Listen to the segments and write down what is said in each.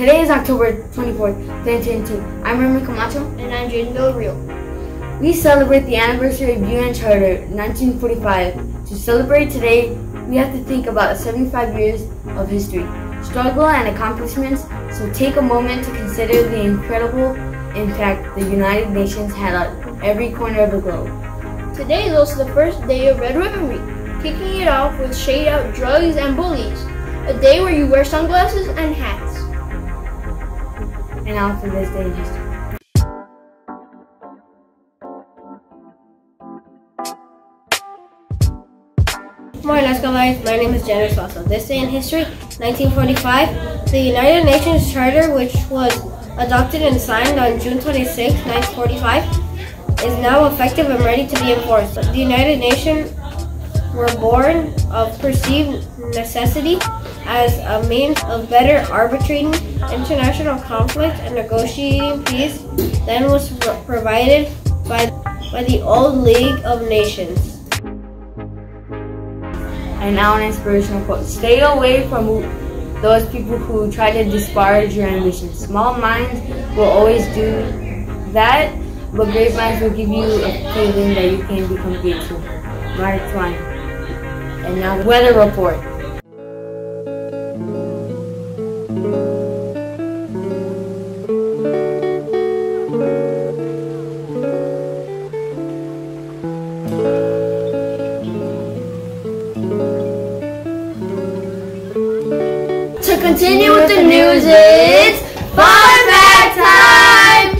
Today is October 24th, 2022. I'm Raymond Camacho. And I'm Jaden Del Rio. We celebrate the anniversary of UN Charter 1945. To celebrate today, we have to think about 75 years of history, struggle, and accomplishments. So take a moment to consider the incredible impact the United Nations had on every corner of the globe. Today is also the first day of Red Ribbon Week, kicking it off with Shade Out Drugs and Bullies, a day where you wear sunglasses and hats. And for this day in history. Morning, guys. My name is Jenna Swasso. This day in history, 1945, the United Nations Charter, which was adopted and signed on June 26, 1945, is now effective and ready to be enforced. The United Nations were born of perceived necessity as a means of better arbitrating international conflict and negotiating peace than was provided by, by the old League of Nations. And now an inspirational quote. Stay away from those people who try to disparage your ambitions. Small minds will always do that, but great minds will give you a feeling that you can become great too. Mark Twain. And now the weather report. To continue with the news, it's fun fact time!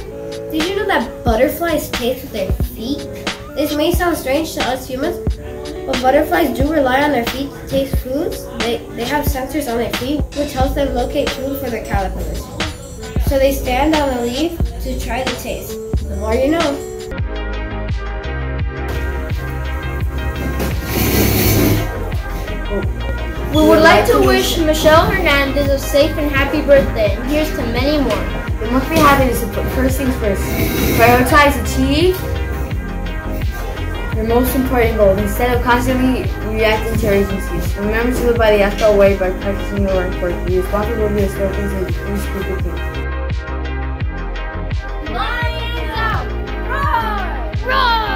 Did you know that butterflies taste with their feet? This may sound strange to us humans, but butterflies do rely on their feet to taste foods. They, they have sensors on their feet, which helps them locate food for their caterpillars. So they stand on the leaf to try the taste. The more you know. like to wish Michelle Hernandez a safe and happy birthday, and here's to many more. We must is happiness, but first things first. Prioritize achieve your most important goals instead of constantly reacting to urgencies. Remember to live by the ethical way by practicing your work work. Be responsible for your skills to unspeakable. Lions out! Roar! Roar!